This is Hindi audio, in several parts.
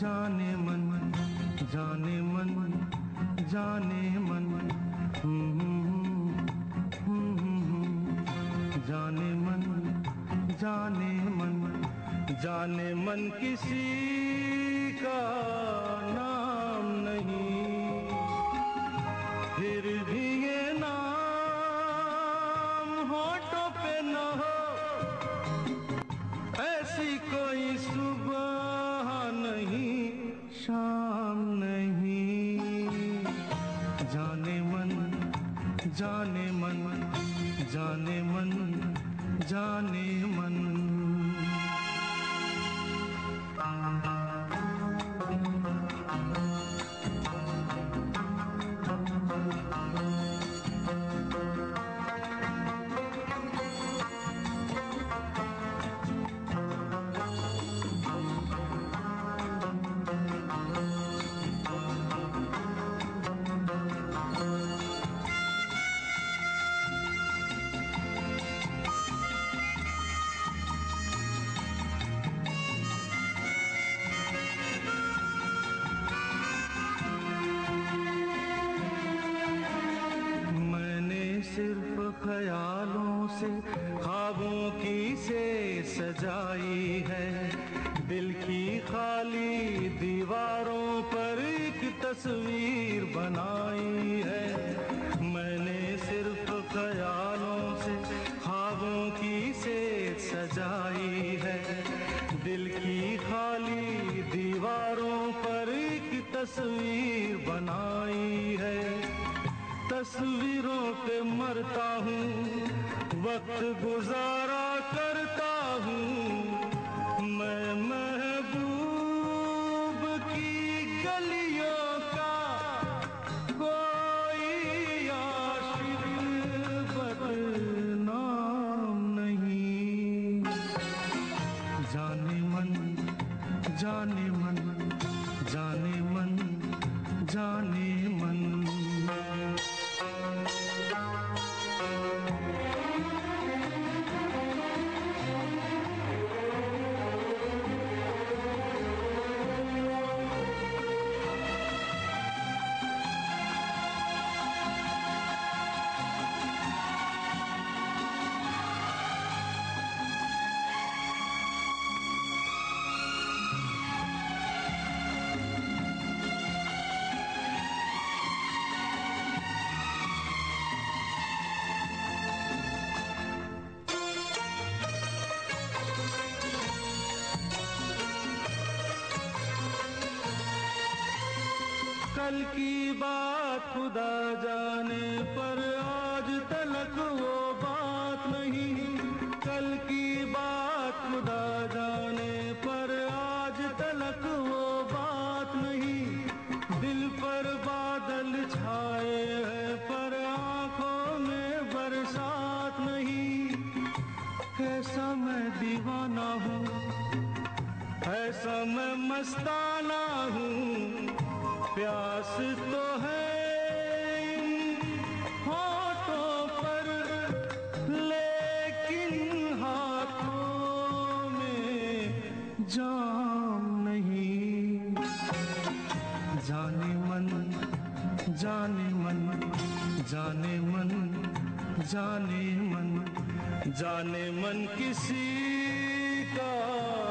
जाने मन जाने मन जाने मन। जाने मन जाने मन जाने मन किसी जाने ख्यालों से, ख्वाबों की से सजाई है। दिल की खाली दीवारों पर एक तस्वीर बनाई है। मैंने सिर्फ़ ख्यालों से, ख्वाबों की से सजाई है। दिल की खाली दीवारों पर एक तस्वीर बनाई है। तस्वीरों पे वक्त गुजारा करता हूँ। मैं महबूब की गलियों का कोई आशिक बदनाम नहीं। जाने मन जाने मन जाने मन, जाने कल की बात खुदा जाने पर आज तलक वो बात नहीं। कल की बात खुदा जाने पर आज तलक वो बात नहीं। दिल पर बादल छाए हैं, पर आँखों में बरसात नहीं। कैसा मैं दीवाना हूँ, ऐसा मैं मस्ताना हूँ। प्यास तो है होठों पर, लेकिन हाथों में जाम नहीं। जाने मन जाने मन जाने मन जाने मन जाने मन किसी का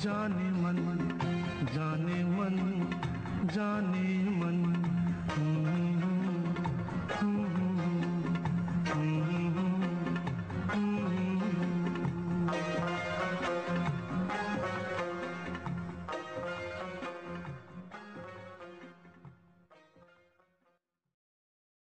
जाने मन जाने मन जाने